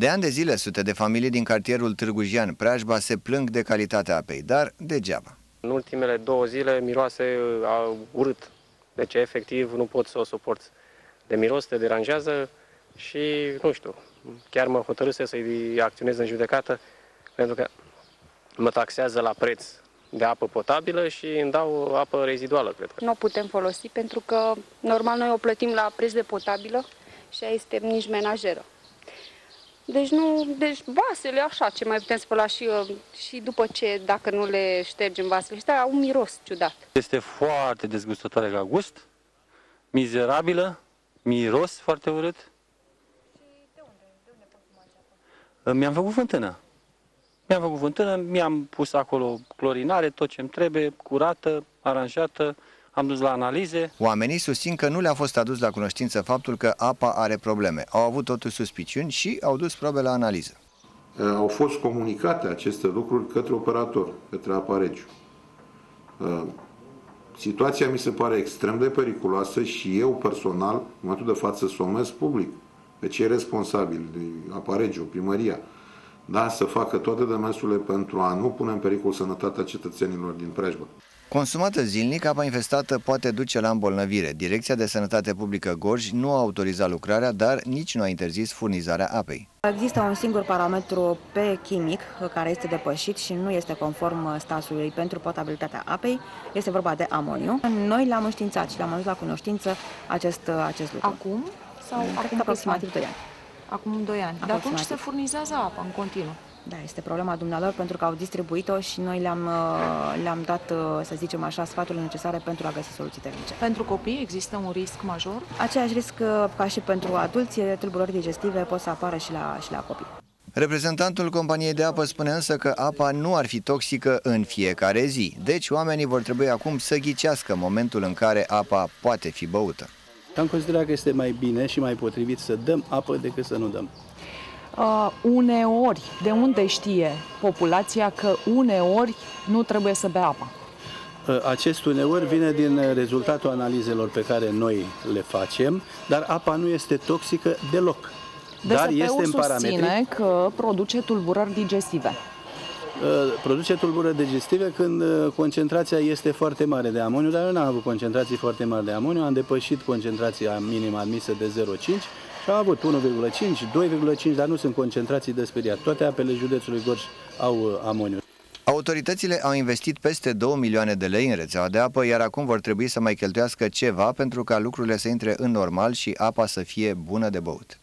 De ani de zile, sute de familii din cartierul Târgu Preajba, se plâng de calitatea apei, dar degeaba. În ultimele două zile miroase a urât, deci efectiv nu pot să o suport. De miros te deranjează și, nu știu, chiar mă hotărâse să-i acționez în judecată pentru că mă taxează la preț de apă potabilă și îmi dau apă reziduală, cred că. Nu o putem folosi pentru că normal noi o plătim la preț de potabilă și aia este nici menajeră. Deci nu, deci vasele așa, ce mai putem spăla și, uh, și după ce, dacă nu le ștergem vasele ăștia, au un miros ciudat. Este foarte dezgustătoare ca gust, mizerabilă, miros foarte urât. Și de unde, de unde Mi-am făcut fântână. Mi-am făcut fântână, mi-am pus acolo clorinare, tot ce-mi trebuie, curată, aranjată, am dus la analize. Oamenii susțin că nu le-a fost adus la cunoștință faptul că apa are probleme. Au avut totuși suspiciuni și au dus probe la analiză. Au fost comunicate aceste lucruri către operator, către apa regiu. Situația mi se pare extrem de periculoasă și eu personal, în momentul de față, somez public pe cei responsabili de apa regiu, primăria, da, să facă toate demersurile pentru a nu pune în pericol sănătatea cetățenilor din preajbă. Consumată zilnic, apa infestată poate duce la îmbolnăvire. Direcția de Sănătate Publică Gorj nu a autorizat lucrarea, dar nici nu a interzis furnizarea apei. Există un singur parametru pe chimic care este depășit și nu este conform stasului pentru potabilitatea apei. Este vorba de amoniu. Noi l-am înștiințat și l-am adus la cunoștință acest, acest lucru. Acum? Sau Cred acum aproximativ 2 ani. Acum 2 ani. Dar atunci se furnizează apa în continuu. Da, este problema dumnealor pentru că au distribuit-o și noi le-am, uh, le-am dat, uh, să zicem așa, sfaturile necesare pentru a găsi soluții tehnice. Pentru copii există un risc major? Aceeași risc uh, ca și pentru adulți, tulburări digestive pot să apară și la, și la copii. Reprezentantul companiei de apă spune însă că apa nu ar fi toxică în fiecare zi, deci oamenii vor trebui acum să ghicească momentul în care apa poate fi băută. Am considerat că este mai bine și mai potrivit să dăm apă decât să nu dăm. Uh, uneori, de unde știe populația că uneori nu trebuie să bea apa? Uh, acest uneori vine din rezultatul analizelor pe care noi le facem, dar apa nu este toxică deloc. dar este în parametri... susține că produce tulburări digestive. Uh, produce tulburări digestive când uh, concentrația este foarte mare de amoniu, dar eu n-am avut concentrații foarte mari de amoniu, am depășit concentrația minimă admisă de 0,5 și am avut 1,5, 2,5, dar nu sunt concentrații de speriat. Toate apele județului Gorj au uh, amoniu. Autoritățile au investit peste 2 milioane de lei în rețeaua de apă, iar acum vor trebui să mai cheltuiască ceva pentru ca lucrurile să intre în normal și apa să fie bună de băut.